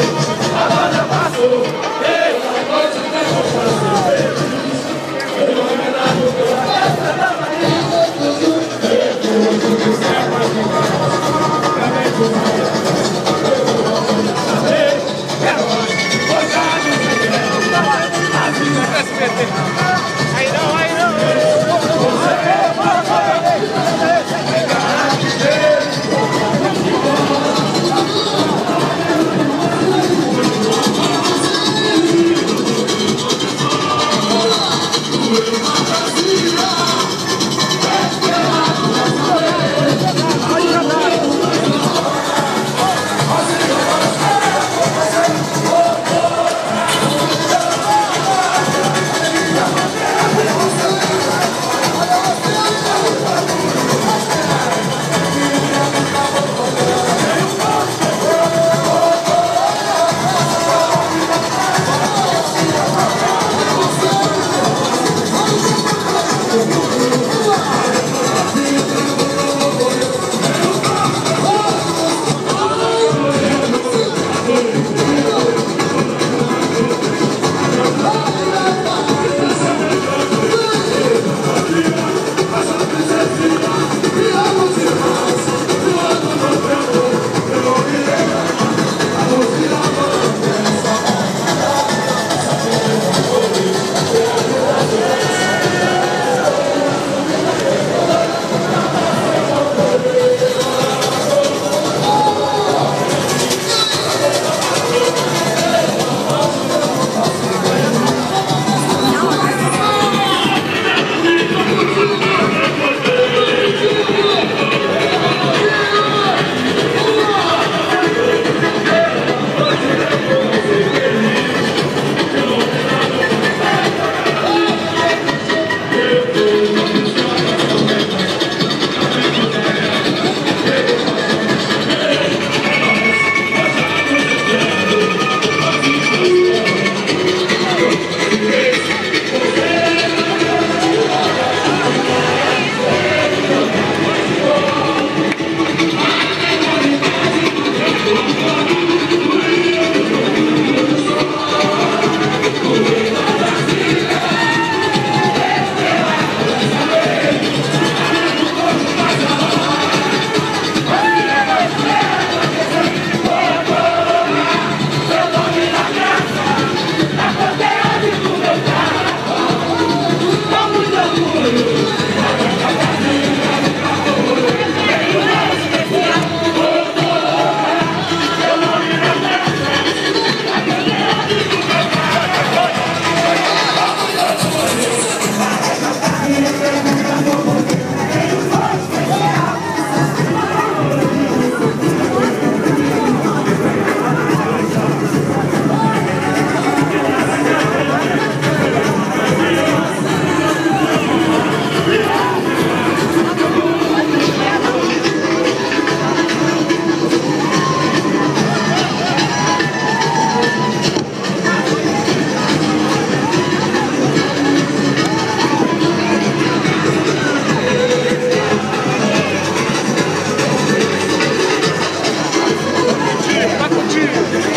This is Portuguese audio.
a banda passou. Brasil!